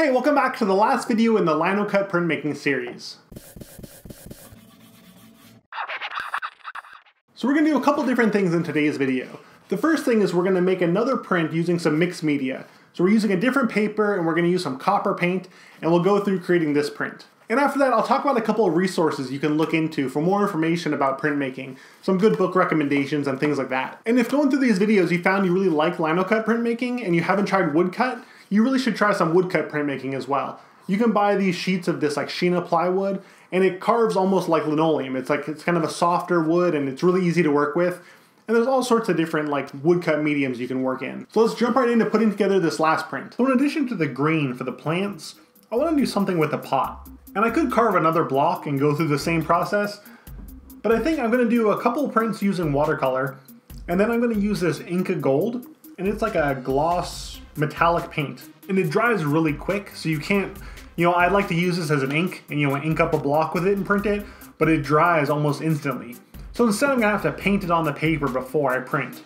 Hey, welcome back to the last video in the Linocut printmaking series. So we're going to do a couple different things in today's video. The first thing is we're going to make another print using some mixed media. So we're using a different paper and we're going to use some copper paint and we'll go through creating this print. And after that, I'll talk about a couple of resources you can look into for more information about printmaking, some good book recommendations and things like that. And if going through these videos you found you really like linocut printmaking and you haven't tried woodcut, you really should try some woodcut printmaking as well. You can buy these sheets of this like Shina plywood and it carves almost like linoleum. It's like it's kind of a softer wood and it's really easy to work with. And there's all sorts of different like woodcut mediums you can work in. So let's jump right into putting together this last print. So in addition to the green for the plants, I want to do something with the pot. And I could carve another block and go through the same process, but I think I'm going to do a couple prints using watercolor, and then I'm going to use this Inka Gold, and it's like a gloss metallic paint. And it dries really quick, so you can't, you know, I'd like to use this as an ink and, you know, ink up a block with it and print it, but it dries almost instantly. So instead I'm gonna have to paint it on the paper before I print.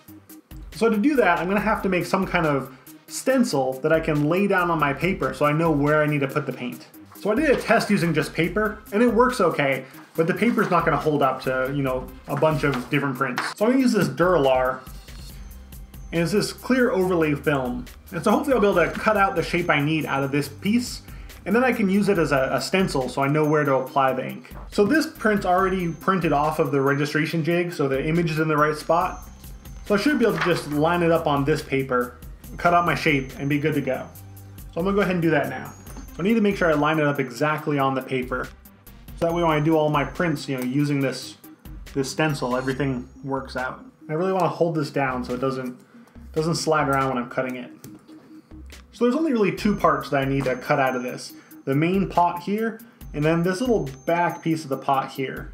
So to do that, I'm gonna have to make some kind of stencil that I can lay down on my paper so I know where I need to put the paint. So I did a test using just paper, and it works okay, but the paper's not gonna hold up to, you know, a bunch of different prints. So I'm gonna use this Duralar it's this clear overlay film. And so hopefully I'll be able to cut out the shape I need out of this piece, and then I can use it as a, a, stencil so I know where to apply the ink. So this print's already printed off of the registration jig, so the image is in the right spot. So I should be able to just line it up on this paper, cut out my shape, and be good to go. So I'm gonna go ahead and do that now. So I need to make sure I line it up exactly on the paper. So that way when I do all my prints, you know, using this, this stencil, everything works out. I really wanna hold this down so it doesn't doesn't slide around when I'm cutting it. So there's only really two parts that I need to cut out of this. The main pot here, and then this little back piece of the pot here.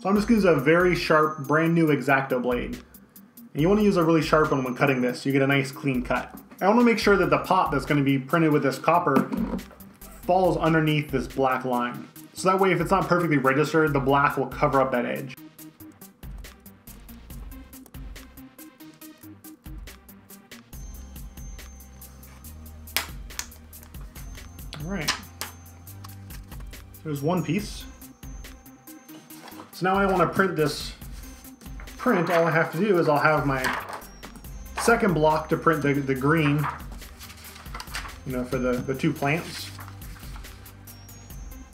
So I'm just gonna use a very sharp, brand new X-Acto blade. And you wanna use a really sharp one when cutting this, so you get a nice clean cut. I wanna make sure that the pot that's gonna be printed with this copper falls underneath this black line. So that way if it's not perfectly registered, the black will cover up that edge. There's one piece. So now I want to print this print. All I have to do is I'll have my second block to print the, the green, you know, for the, the two plants.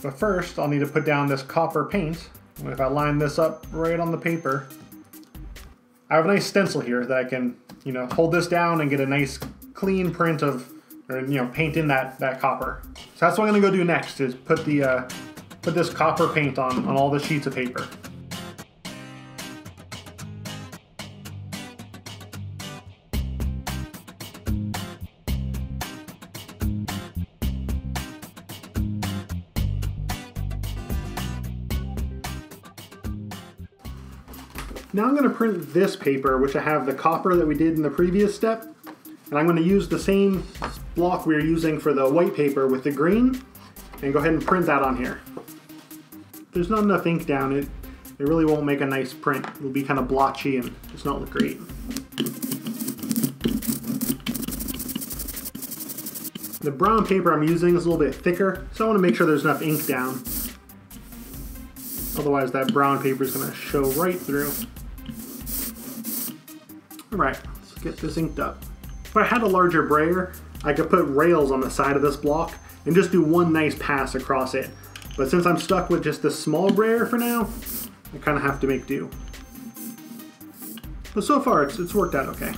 But first, I'll need to put down this copper paint. If I line this up right on the paper, I have a nice stencil here that I can, you know, hold this down and get a nice clean print of or you know paint in that that copper. So that's what I'm gonna go do next is put the uh, put this copper paint on on all the sheets of paper. Now I'm going to print this paper, which I have the copper that we did in the previous step, and I'm going to use the same block we are using for the white paper with the green and go ahead and print that on here. there's not enough ink down it, it really won't make a nice print. It'll be kind of blotchy and just not look great. The brown paper I'm using is a little bit thicker, so I want to make sure there's enough ink down. Otherwise that brown paper is going to show right through. Alright, let's get this inked up. If I had a larger brayer, I could put rails on the side of this block and just do one nice pass across it. But since I'm stuck with just this small brayer for now, I kind of have to make do. But so far, it's, it's worked out okay.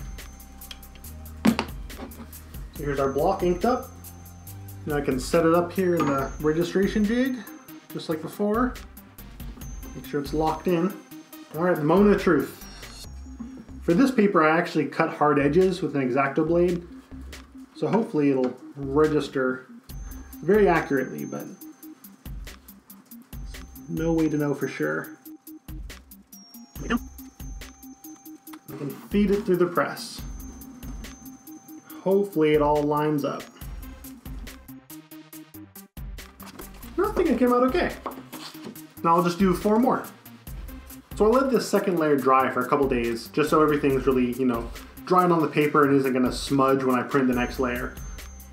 So here's our block inked up. Now I can set it up here in the registration jig, just like before. Make sure it's locked in. All right, the Mona Truth. For this paper, I actually cut hard edges with an X-Acto blade so hopefully it'll register very accurately, but no way to know for sure. I can feed it through the press. Hopefully it all lines up. I think it came out okay. Now I'll just do four more. So I let this second layer dry for a couple days, just so everything's really, you know, drying on the paper and isn't going to smudge when I print the next layer.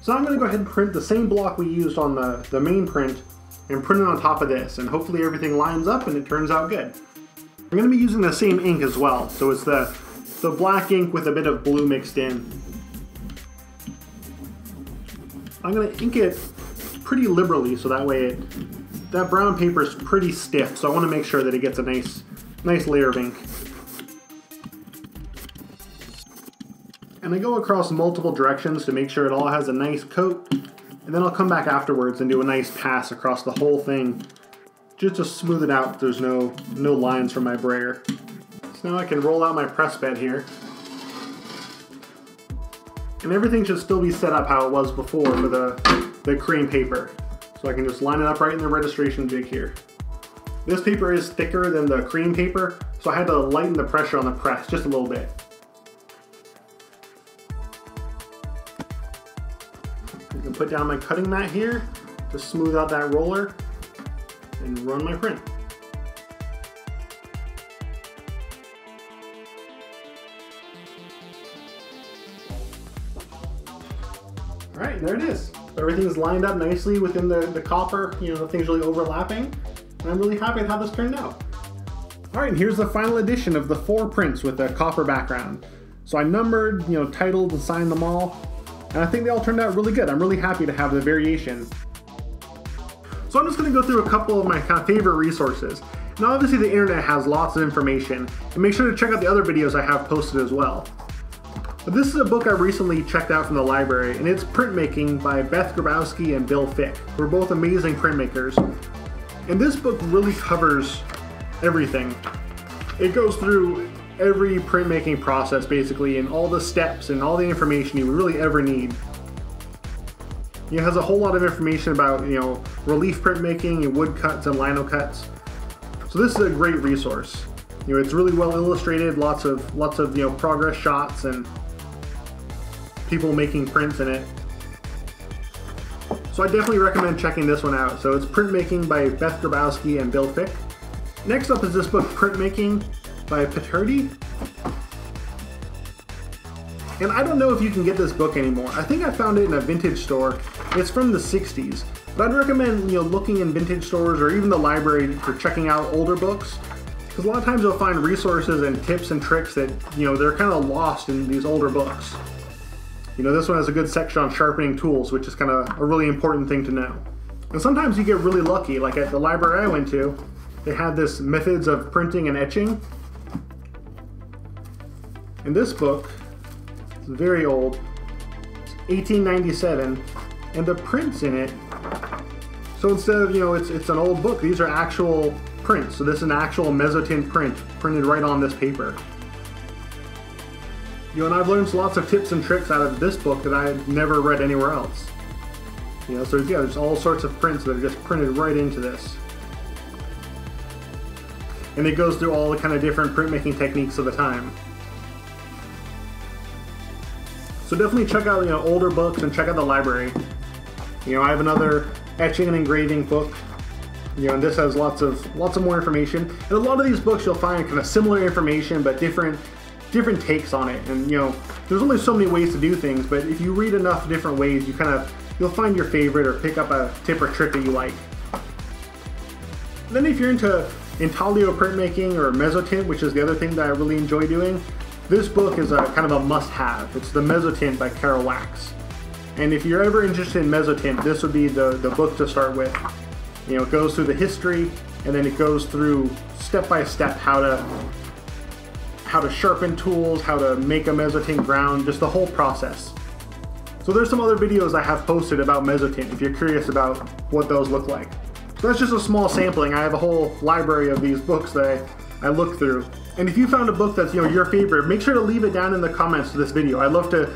So I'm going to go ahead and print the same block we used on the, the main print and print it on top of this and hopefully everything lines up and it turns out good. I'm going to be using the same ink as well, so it's the, the black ink with a bit of blue mixed in. I'm going to ink it pretty liberally so that way it, that brown paper is pretty stiff, so I want to make sure that it gets a nice, nice layer of ink. And I go across multiple directions to make sure it all has a nice coat, and then I'll come back afterwards and do a nice pass across the whole thing just to smooth it out there's no, no lines from my brayer. So now I can roll out my press bed here. And everything should still be set up how it was before for the, the cream paper. So I can just line it up right in the registration jig here. This paper is thicker than the cream paper, so I had to lighten the pressure on the press just a little bit. Put down my cutting mat here to smooth out that roller and run my print. All right, there it is. Everything's lined up nicely within the, the copper, you know, nothing's really overlapping. And I'm really happy with how this turned out. All right, here's the final edition of the four prints with a copper background. So I numbered, you know, titled and signed them all. And I think they all turned out really good. I'm really happy to have the variation. So I'm just gonna go through a couple of my kind of favorite resources. Now obviously the internet has lots of information, and make sure to check out the other videos I have posted as well. But this is a book I recently checked out from the library, and it's Printmaking by Beth Grabowski and Bill Fick, who are both amazing printmakers. And this book really covers everything. It goes through every printmaking process basically, and all the steps and all the information you would really ever need it has a whole lot of information about, you know, relief printmaking and wood cuts and lino cuts. So this is a great resource. You know, it's really well illustrated, lots of lots of, you know, progress shots and people making prints in it. So I definitely recommend checking this one out. So it's Printmaking by Beth Grabowski and Bill Fick. Next up is this book, Printmaking by Peterdi. And I don't know if you can get this book anymore. I think I found it in a vintage store it's from the 60s, but I'd recommend you know looking in vintage stores or even the library for checking out older books. Because a lot of times you'll find resources and tips and tricks that you know they're kind of lost in these older books. You know, this one has a good section on sharpening tools, which is kind of a really important thing to know. And sometimes you get really lucky, like at the library I went to, they had this methods of printing and etching. And this book is very old, it's 1897, and the prints in it. So instead of, you know, it's, it's an old book, these are actual prints. So this is an actual mezzotint print printed right on this paper. You know, and I've learned lots of tips and tricks out of this book that I've never read anywhere else. You know, so yeah, there's all sorts of prints that are just printed right into this. And it goes through all the kind of different printmaking techniques of the time. So definitely check out, you know, older books and check out the library. You know, I have another etching and engraving book. You know, and this has lots of lots of more information. And a lot of these books you'll find kind of similar information, but different different takes on it. And you know, there's only so many ways to do things, but if you read enough different ways, you kind of you'll find your favorite or pick up a tip or trick that you like. then if you're into intaglio printmaking or mezzotint, which is the other thing that I really enjoy doing, this book is a kind of a must-have. It's the Mezzotint by Carol Wax. And if you're ever interested in mezzotint, this would be the, the book to start with. You know, it goes through the history, and then it goes through step by step how to how to sharpen tools, how to make a mezzotint ground, just the whole process. So there's some other videos I have posted about mezzotint if you're curious about what those look like. So that's just a small sampling. I have a whole library of these books that I, I look through. And if you found a book that's you know your favorite, make sure to leave it down in the comments to this video. I'd love to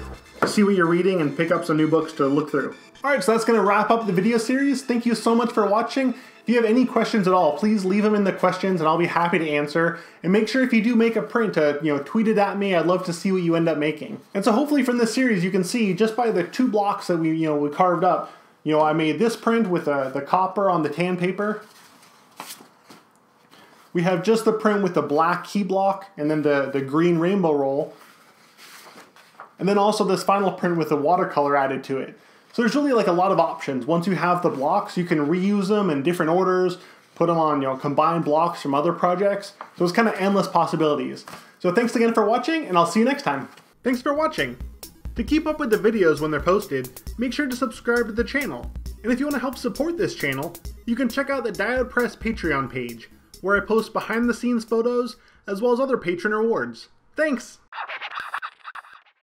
see what you're reading and pick up some new books to look through. Alright, so that's to wrap up the video series. Thank you so much for watching. If you have any questions at all, please leave them in the questions and I'll be happy to answer. And make sure if you do make a print to, you know, tweet it at me. I'd love to see what you end up making. And so hopefully from this series you can see just by the two blocks that we, you know, we carved up, you know, I made this print with uh, the copper on the tan paper. We have just the print with the black key block and then the, the green rainbow roll. And then also this final print with the watercolor added to it. So there's really like a lot of options. Once you have the blocks, you can reuse them in different orders, put them on, you know, combined blocks from other projects. So it's kind of endless possibilities. So thanks again for watching, and I'll see you next time. Thanks for watching. To keep up with the videos when they're posted, make sure to subscribe to the channel. And if you want to help support this channel, you can check out the Diode Press Patreon page, where I post behind the scenes photos as well as other patron rewards. Thanks!